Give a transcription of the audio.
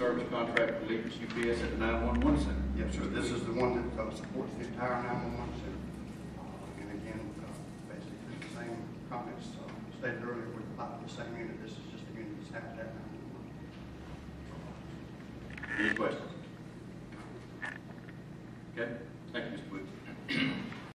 service contract for Liebert UPS at the 911 center. Yes, sir, this is the one that uh, supports the entire 911 center. Uh, And again, uh, basically the same comments uh, stated earlier with about the same unit. This is just a unit that's housed at 911. Any questions? Okay, thank you, Mr. Wood.